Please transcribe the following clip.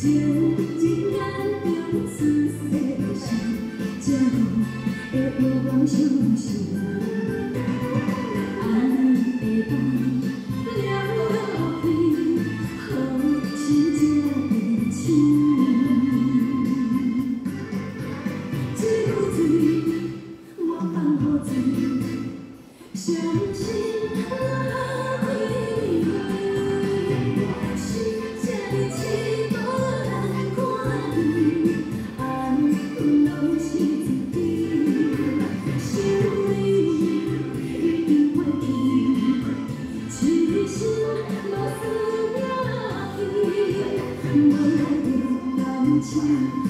相信。nỗi đau đều đắm chìm